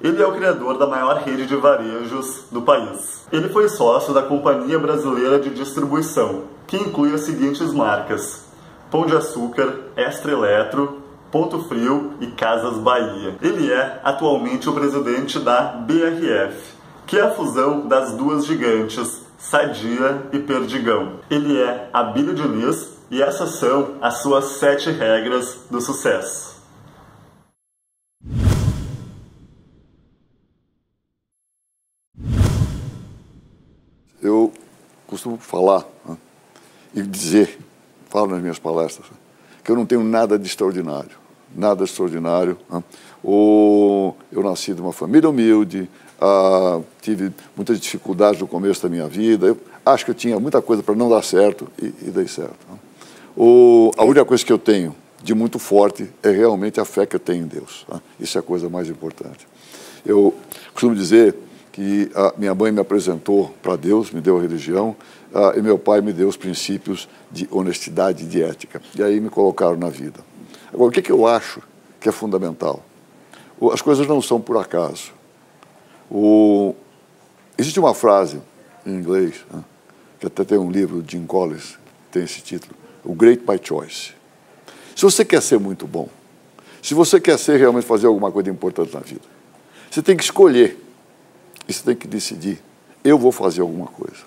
Ele é o criador da maior rede de varejos do país. Ele foi sócio da Companhia Brasileira de Distribuição, que inclui as seguintes marcas: Pão de Açúcar, Extra Eletro, Ponto Frio e Casas Bahia. Ele é atualmente o presidente da BRF, que é a fusão das duas gigantes, Sadia e Perdigão. Ele é Abílio Diniz e essas são as suas sete regras do sucesso. Eu costumo falar né, e dizer, falo nas minhas palestras, que eu não tenho nada de extraordinário, nada extraordinário. Né. Ou eu nasci de uma família humilde, ah, tive muitas dificuldades no começo da minha vida. Eu acho que eu tinha muita coisa para não dar certo e, e dei certo. Né. O, a única coisa que eu tenho de muito forte é realmente a fé que eu tenho em Deus. Né. Isso é a coisa mais importante. Eu costumo dizer que a minha mãe me apresentou para Deus, me deu a religião, uh, e meu pai me deu os princípios de honestidade e de ética. E aí me colocaram na vida. Agora, o que, que eu acho que é fundamental? As coisas não são por acaso. O... Existe uma frase em inglês, né, que até tem um livro de Jim Collins, tem esse título, o Great by Choice. Se você quer ser muito bom, se você quer ser realmente fazer alguma coisa importante na vida, você tem que escolher e você tem que decidir: eu vou fazer alguma coisa.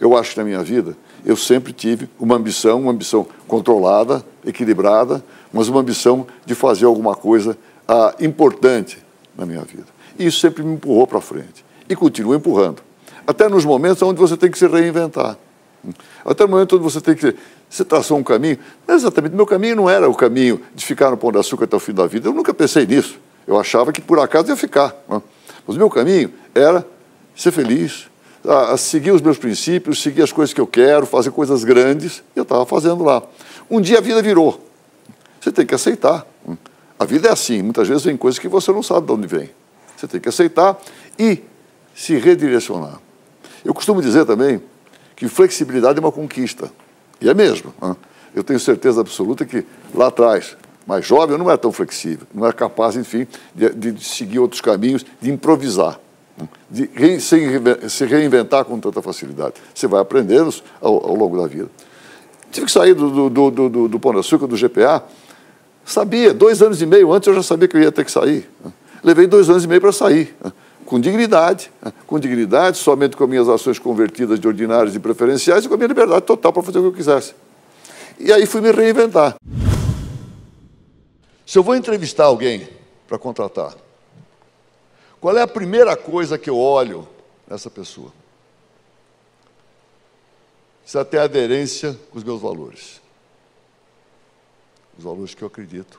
Eu acho que na minha vida eu sempre tive uma ambição, uma ambição controlada, equilibrada, mas uma ambição de fazer alguma coisa ah, importante na minha vida. E isso sempre me empurrou para frente e continua empurrando. Até nos momentos onde você tem que se reinventar. Até no momento onde você tem que. Você traçou um caminho. Mas exatamente, meu caminho não era o caminho de ficar no Pão de Açúcar até o fim da vida. Eu nunca pensei nisso. Eu achava que por acaso ia ficar. Né? Mas o meu caminho era ser feliz, a, seguir os meus princípios, seguir as coisas que eu quero, fazer coisas grandes. E eu estava fazendo lá. Um dia a vida virou. Você tem que aceitar. A vida é assim. Muitas vezes vem coisas que você não sabe de onde vem. Você tem que aceitar e se redirecionar. Eu costumo dizer também que flexibilidade é uma conquista. E é mesmo. Eu tenho certeza absoluta que lá atrás, mais jovem, eu não era tão flexível, não era capaz, enfim, de, de seguir outros caminhos, de improvisar, de re, se reinventar com tanta facilidade. Você vai aprendendo ao, ao longo da vida. Tive que sair do, do, do, do, do Pão de Açúcar, do GPA, sabia, dois anos e meio antes eu já sabia que eu ia ter que sair. Levei dois anos e meio para sair, com dignidade, com dignidade, somente com minhas ações convertidas de ordinárias e preferenciais e com a minha liberdade total para fazer o que eu quisesse. E aí fui me reinventar. Se eu vou entrevistar alguém para contratar, qual é a primeira coisa que eu olho nessa pessoa? Se ela tem aderência com os meus valores. Os valores que eu acredito,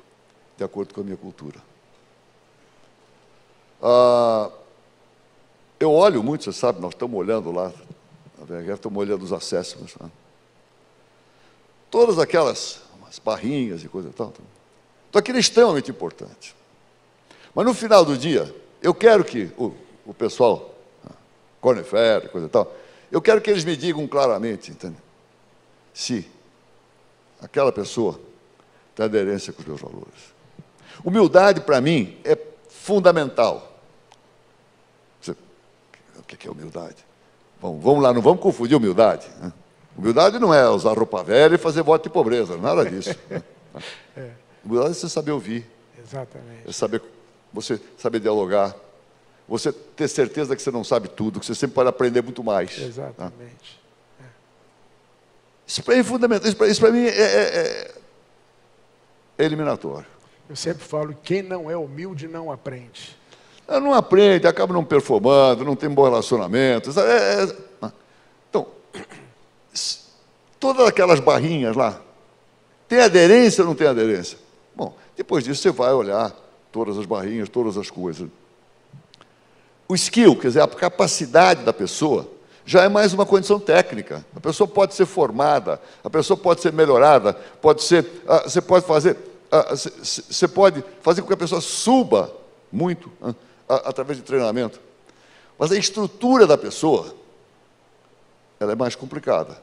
de acordo com a minha cultura. Ah, eu olho muito, você sabe, nós estamos olhando lá, na VRF, estamos olhando os acessos. Né? Todas aquelas barrinhas e coisa e tal. Então aquilo é extremamente importante. Mas no final do dia, eu quero que o, o pessoal, Cornefer, coisa e tal, eu quero que eles me digam claramente, entende? Se aquela pessoa tem aderência com os meus valores. Humildade, para mim, é fundamental. O que é humildade? Vamos, vamos lá, não vamos confundir humildade. Né? Humildade não é usar roupa velha e fazer voto de pobreza, nada disso. Né? é. Humildade é você saber ouvir. Exatamente. É saber, você saber dialogar. Você ter certeza que você não sabe tudo, que você sempre pode aprender muito mais. Né? Exatamente. Tá? É. Isso para mim é fundamental. Isso para mim é, é, é eliminatório. Eu sempre falo, quem não é humilde não aprende. Não aprende, acaba não performando, não tem bom relacionamento. É, é... Então, todas aquelas barrinhas lá, tem aderência ou não tem aderência? Depois disso, você vai olhar todas as barrinhas, todas as coisas. O skill, quer dizer, a capacidade da pessoa, já é mais uma condição técnica. A pessoa pode ser formada, a pessoa pode ser melhorada, pode ser, ah, você pode fazer, ah, você pode fazer com que a pessoa suba muito ah, através de treinamento. Mas a estrutura da pessoa, ela é mais complicada.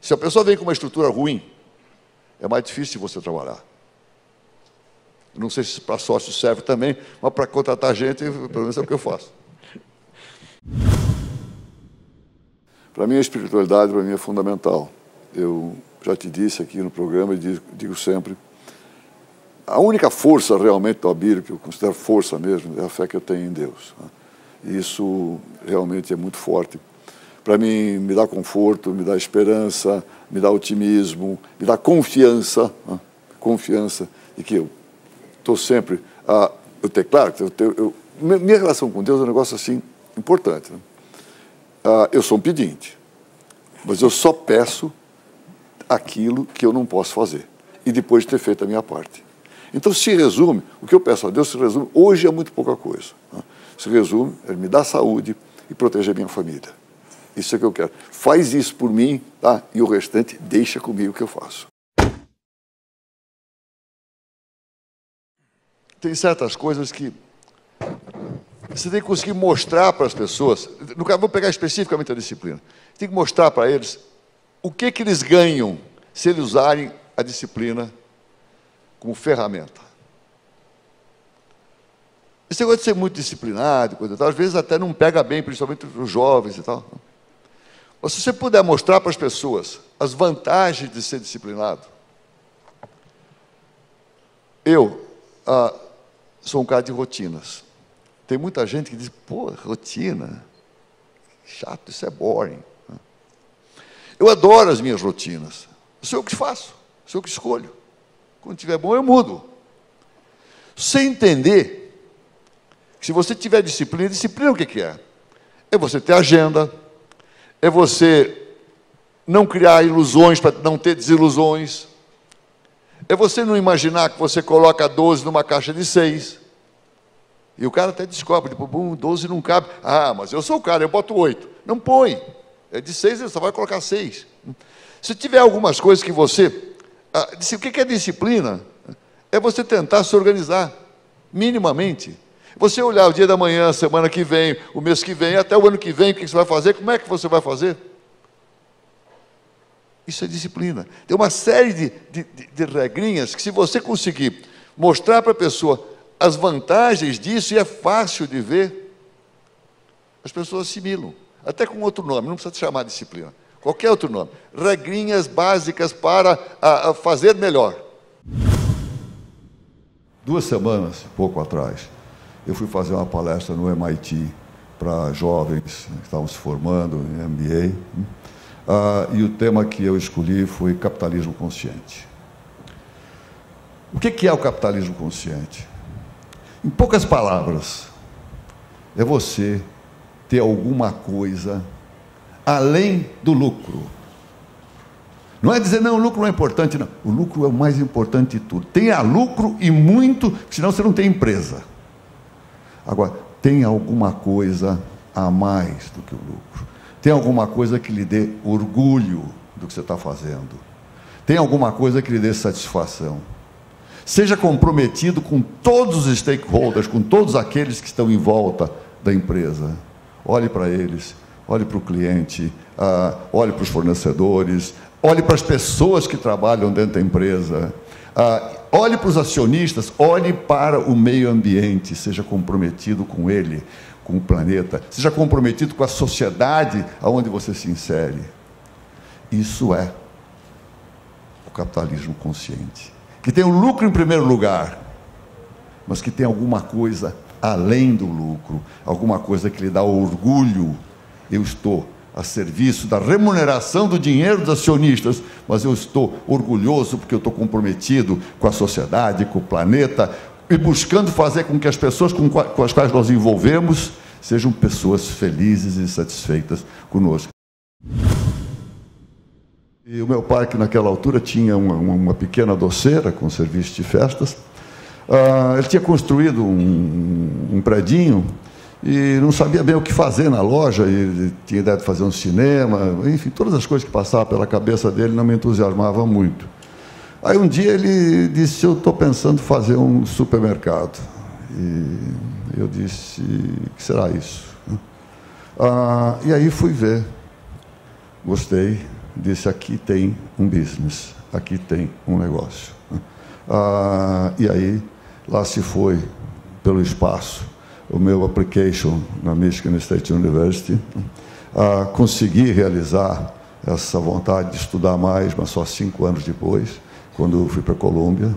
Se a pessoa vem com uma estrutura ruim, é mais difícil você trabalhar. Não sei se para sócio serve também, mas para contratar gente, pelo menos é o que eu faço. Para mim, a espiritualidade para mim é fundamental. Eu já te disse aqui no programa e digo, digo sempre, a única força realmente do Abílio, que eu considero força mesmo, é a fé que eu tenho em Deus. Né? Isso realmente é muito forte. Para mim, me dá conforto, me dá esperança, me dá otimismo, me dá confiança, né? confiança de que eu estou sempre a eu ter claro eu, tenho, eu, minha relação com Deus é um negócio assim importante. Né? Eu sou um pedinte, mas eu só peço aquilo que eu não posso fazer e depois de ter feito a minha parte. Então, se resume, o que eu peço a Deus se resume, hoje é muito pouca coisa. Né? Se resume, Ele me dá saúde e proteger minha família. Isso é o que eu quero. Faz isso por mim, tá? E o restante deixa comigo que eu faço. Tem certas coisas que você tem que conseguir mostrar para as pessoas, no caso, vou pegar especificamente a disciplina, tem que mostrar para eles o que, que eles ganham se eles usarem a disciplina como ferramenta. Esse negócio de ser muito disciplinado, coisa tal, às vezes até não pega bem, principalmente os jovens e tal. Mas se você puder mostrar para as pessoas as vantagens de ser disciplinado, eu ah, sou um cara de rotinas. Tem muita gente que diz, pô, rotina, chato, isso é boring. Eu adoro as minhas rotinas. Eu que faço, eu que escolho. Quando tiver bom, eu mudo. Sem entender que se você tiver disciplina, disciplina o que é? É você ter agenda, é você não criar ilusões para não ter desilusões, é você não imaginar que você coloca 12 numa caixa de 6. E o cara até descobre, tipo, bum, 12 não cabe. Ah, mas eu sou o cara, eu boto 8. Não põe. É de 6, você só vai colocar 6. Se tiver algumas coisas que você. Ah, o que é disciplina? É você tentar se organizar, minimamente. Você olhar o dia da manhã, semana que vem, o mês que vem, até o ano que vem, o que você vai fazer, como é que você vai fazer? Isso é disciplina. Tem uma série de, de, de, regrinhas que, se você conseguir mostrar para a pessoa as vantagens disso, e é fácil de ver, as pessoas assimilam. Até com outro nome, não precisa te chamar disciplina. Qualquer outro nome. Regrinhas básicas para a, a fazer melhor. Duas semanas, pouco atrás, eu fui fazer uma palestra no MIT para jovens que estavam se formando em MBA. Uh, e o tema que eu escolhi foi capitalismo consciente. O que é o capitalismo consciente? Em poucas palavras, é você ter alguma coisa além do lucro. Não é dizer, não, o lucro não é importante, não. O lucro é o mais importante de tudo. Tenha lucro e muito, senão você não tem empresa. Agora, tem alguma coisa a mais do que o lucro. Tem alguma coisa que lhe dê orgulho do que você está fazendo. Tem alguma coisa que lhe dê satisfação. Seja comprometido com todos os stakeholders, com todos aqueles que estão em volta da empresa. Olhe para eles, olhe para o cliente, uh, olhe para os fornecedores, olhe para as pessoas que trabalham dentro da empresa. Uh, olhe para os acionistas, olhe para o meio ambiente, seja comprometido com ele, com o planeta, seja comprometido com a sociedade aonde você se insere. Isso é o capitalismo consciente que tem o lucro em primeiro lugar, mas que tem alguma coisa além do lucro, alguma coisa que lhe dá orgulho. Eu estou a serviço da remuneração do dinheiro dos acionistas, mas eu estou orgulhoso porque eu estou comprometido com a sociedade, com o planeta e buscando fazer com que as pessoas com, as quais nós envolvemos sejam pessoas felizes e satisfeitas conosco. E o meu pai, que naquela altura tinha uma, uma pequena doceira com serviço de festas, uh, ele tinha construído um, um predinho e não sabia bem o que fazer na loja, ele tinha ideia de fazer um cinema, enfim, todas as coisas que passavam pela cabeça dele não me entusiasmavam muito. Aí um dia ele disse, eu estou pensando fazer um supermercado. E eu disse, o que será isso? Ah, e aí fui ver, gostei, disse: aqui tem um business, aqui tem um negócio. Ah, e aí lá se foi pelo espaço o meu application na Michigan State University. Ah, consegui realizar essa vontade de estudar mais, mas só cinco anos depois, quando fui para a Colômbia.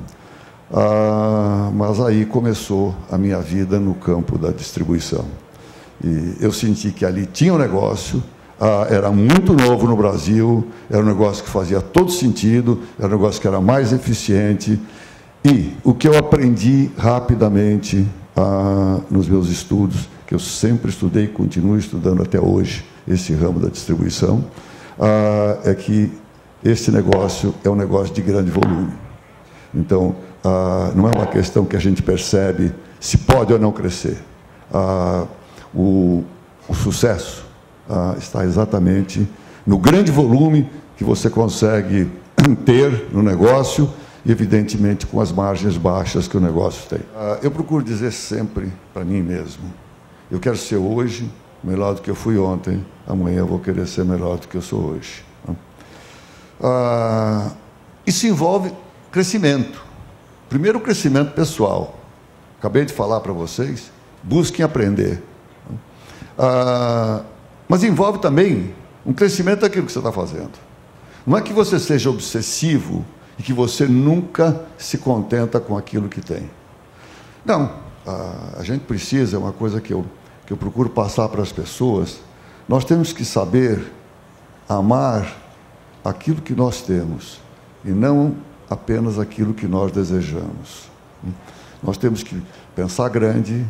Ah, mas aí começou a minha vida no campo da distribuição. E eu senti que ali tinha um negócio, ah, era muito novo no Brasil, era um negócio que fazia todo sentido, era um negócio que era mais eficiente. E o que eu aprendi rapidamente ah, nos meus estudos, que eu sempre estudei e continuo estudando até hoje, esse ramo da distribuição, ah, é que esse negócio é um negócio de grande volume. Então, ah, não é uma questão que a gente percebe se pode ou não crescer. Ah, o, o, sucesso ah, está exatamente no grande volume que você consegue ter no negócio evidentemente, com as margens baixas que o negócio tem. Ah, eu procuro dizer sempre para mim mesmo: eu quero ser hoje melhor do que eu fui ontem, amanhã eu vou querer ser melhor do que eu sou hoje. Ah, isso envolve crescimento. Primeiro, o crescimento pessoal. Acabei de falar para vocês, busquem aprender. Ah, mas envolve também um crescimento daquilo que você está fazendo. Não é que você seja obsessivo e que você nunca se contenta com aquilo que tem. Não, a gente precisa, é uma coisa que eu, que eu procuro passar para as pessoas, nós temos que saber amar aquilo que nós temos e não apenas aquilo que nós desejamos. Nós temos que pensar grande,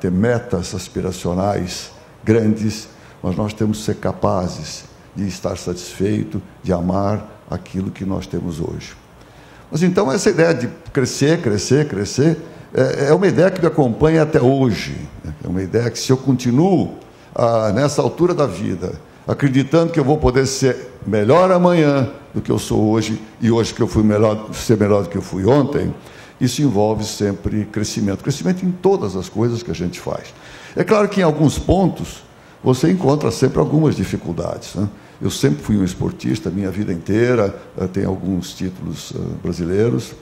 ter metas aspiracionais grandes, mas nós temos que ser capazes de estar satisfeito, de amar aquilo que nós temos hoje. Mas então essa ideia de crescer, crescer, crescer, é, é uma ideia que me acompanha até hoje. É uma ideia que se eu continuo ah, nessa altura da vida, acreditando que eu vou poder ser melhor amanhã do que eu sou hoje e hoje que eu fui melhor, ser melhor do que eu fui ontem, isso envolve sempre crescimento, crescimento em todas as coisas que a gente faz. É claro que em alguns pontos você encontra sempre algumas dificuldades. Né? Eu sempre fui um esportista minha vida inteira, eh, tenho alguns títulos uh, brasileiros,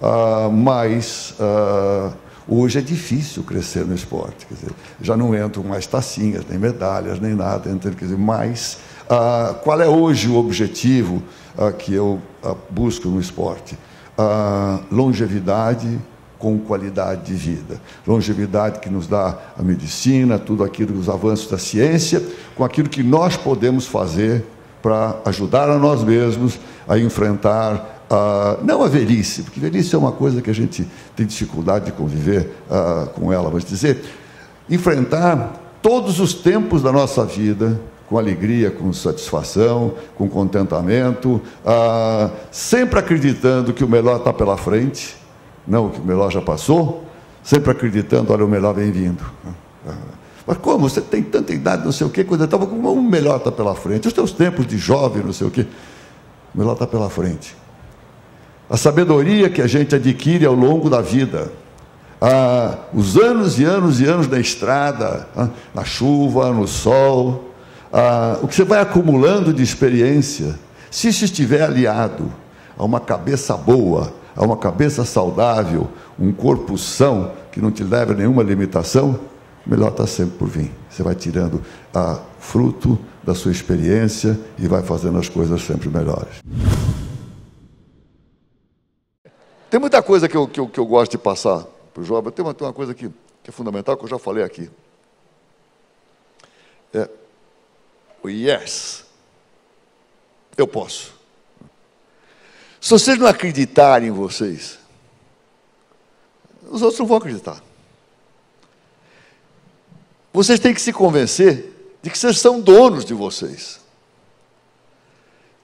uh, mas uh, hoje é difícil crescer no esporte. Quer dizer, já não entram mais tacinhas, nem medalhas, nem nada. Quer dizer, mas qual é hoje o objetivo que eu busco no esporte? longevidade, com qualidade de vida. Longevidade que nos dá a medicina, tudo aquilo, os avanços da ciência, com aquilo que nós podemos fazer para ajudar a nós mesmos a enfrentar, a, não a velhice, porque velhice é uma coisa que a gente tem dificuldade de conviver com ela, mas dizer, enfrentar todos os tempos da nossa vida com alegria, com satisfação, com contentamento, sempre acreditando que o melhor está pela frente não que o melhor já passou, sempre acreditando, olha, o melhor vem vindo. Mas como? Você tem tanta idade, não sei o quê, quando eu estava com o melhor está pela frente. Os teus tempos de jovem, não sei o quê, o melhor está pela frente. A sabedoria que a gente adquire ao longo da vida, ah, os anos e anos e anos na estrada, ah, na chuva, no sol, ah, o que você vai acumulando de experiência, se isso estiver aliado a uma cabeça boa, a uma cabeça saudável, um corpo são, que não te leva a nenhuma limitação, melhor está sempre por vir. Você vai tirando a fruto da sua experiência e vai fazendo as coisas sempre melhores. Tem muita coisa que eu, que eu, que eu gosto de passar para o jovem. Tem uma, tem uma coisa que, que é fundamental, que eu já falei aqui. É o yes. Eu posso. Se vocês não acreditarem em vocês, os outros não vão acreditar. Vocês têm que se convencer de que vocês são donos de vocês.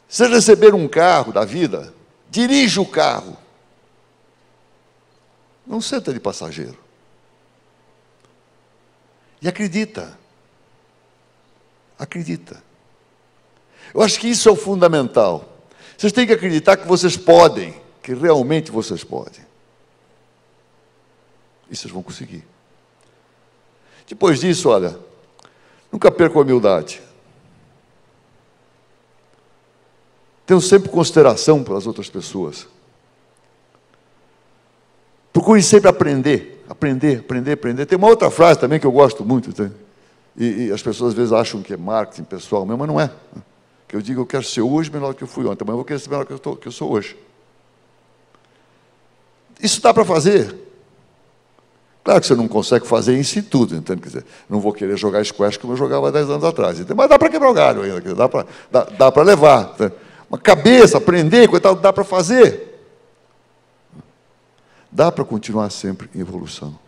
Se receber um carro da vida, dirige o carro. Não senta de passageiro. E acredita. Acredita. Eu acho que isso é o fundamental. Vocês têm que acreditar que vocês podem, que realmente vocês podem. E vocês vão conseguir. Depois disso, olha, nunca percam a humildade. Tenham sempre consideração pelas outras pessoas. Procure sempre aprender, aprender, aprender, aprender. Tem uma outra frase também que eu gosto muito, tá? e, e, as pessoas às vezes acham que é marketing pessoal mesmo, mas não é. Que eu digo, eu quero ser hoje melhor do que eu fui ontem, mas eu vou querer ser melhor que eu, tô, que eu sou hoje. Isso dá para fazer. Claro que você não consegue fazer isso em tudo, entende? Quer dizer, não vou querer jogar squash como eu jogava 10 anos atrás. Entende? Mas dá para quebrar o galho ainda, dá para levar. Entende? Uma cabeça, aprender, coitado, dá para fazer. Dá para continuar sempre em evolução.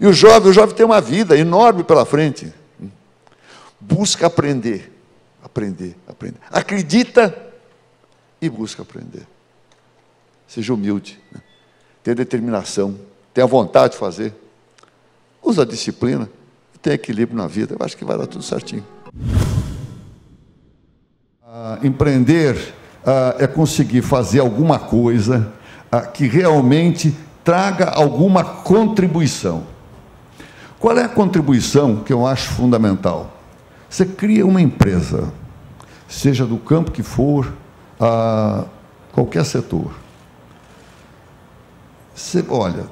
E o jovem, o jovem tem uma vida enorme pela frente. Busca aprender, aprender, aprender. Acredita e busca aprender. Seja humilde, né? tenha determinação, tenha vontade de fazer. Usa a disciplina e tenha equilíbrio na vida. Eu acho que vai dar tudo certinho. Ah, empreender ah, é conseguir fazer alguma coisa que realmente traga alguma contribuição. Qual é a contribuição que eu acho fundamental? Você cria uma empresa, seja do campo que for, a qualquer setor. Você olha,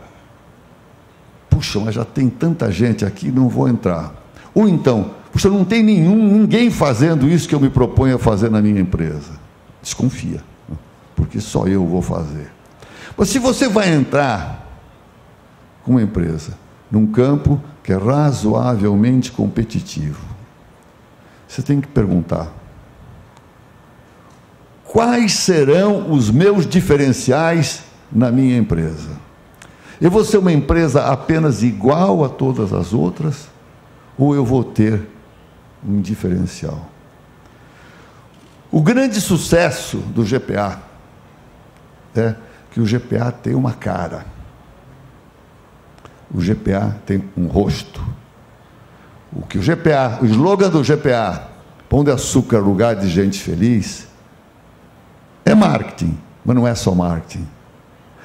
puxa, mas já tem tanta gente aqui, não vou entrar. Ou então, puxa, não tem nenhum, ninguém fazendo isso que eu me proponho a fazer na minha empresa. Desconfia, porque só eu vou fazer. Se você vai entrar com uma empresa num campo que é razoavelmente competitivo, você tem que perguntar: quais serão os meus diferenciais na minha empresa? Eu vou ser uma empresa apenas igual a todas as outras? Ou eu vou ter um diferencial? O grande sucesso do GPA é que o GPA tem uma cara. O GPA tem um rosto. O que o GPA, o slogan do GPA, Pão de Açúcar, lugar de gente feliz, é marketing, mas não é só marketing.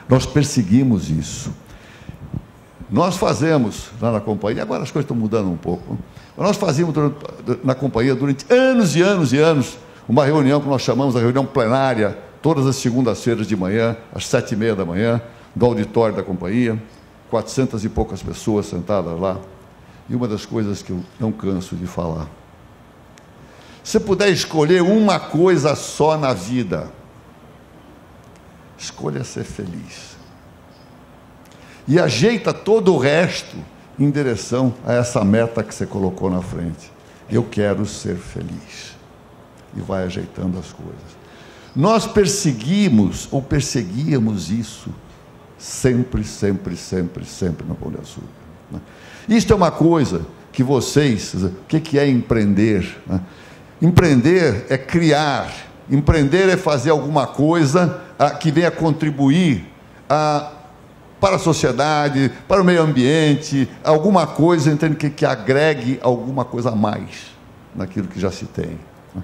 Nós perseguimos isso. Nós fazemos lá na companhia, agora as coisas estão mudando um pouco. Nós fazíamos na companhia durante anos e anos e anos uma reunião que nós chamamos de reunião plenária, todas as segundas-feiras de manhã, às sete e meia da manhã, no auditório da companhia, quatrocentas e poucas pessoas sentadas lá. E uma das coisas que eu não canso de falar. Se puder escolher uma coisa só na vida, escolha ser feliz. E ajeita todo o resto em direção a essa meta que você colocou na frente. Eu quero ser feliz. E vai ajeitando as coisas. Nós perseguimos ou perseguíamos isso sempre, sempre, sempre, sempre no Pão de Açúcar. Né? Isto é uma coisa que vocês, o que é empreender? Né? Empreender é criar, empreender é fazer alguma coisa ah, que venha contribuir ah, para a sociedade, para o meio ambiente, alguma coisa entende, que, que agregue alguma coisa a mais naquilo que já se tem. Né?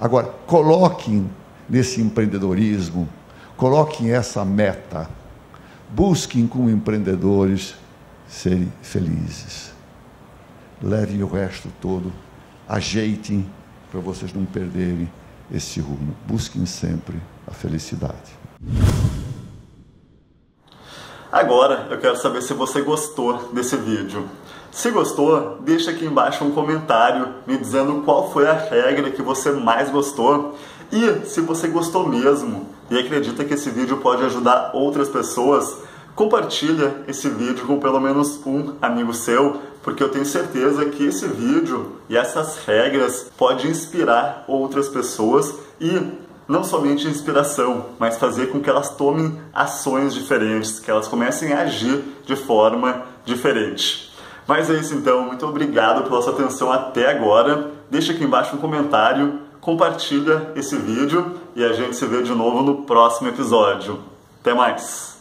Agora, coloquem nesse empreendedorismo, coloquem essa meta, busquem como empreendedores serem felizes. Levem o resto todo, ajeitem para vocês não perderem esse rumo. Busquem sempre a felicidade. Agora eu quero saber se você gostou desse vídeo. Se gostou, deixa aqui embaixo um comentário me dizendo qual foi a regra que você mais gostou e se você gostou mesmo e acredita que esse vídeo pode ajudar outras pessoas, compartilha esse vídeo com pelo menos um amigo seu, porque eu tenho certeza que esse vídeo e essas regras pode inspirar outras pessoas e não somente inspiração, mas fazer com que elas tomem ações diferentes, que elas comecem a agir de forma diferente. Mas é isso então, muito obrigado pela sua atenção até agora. Deixa aqui embaixo um comentário, compartilha esse vídeo e a gente se vê de novo no próximo episódio. Até mais!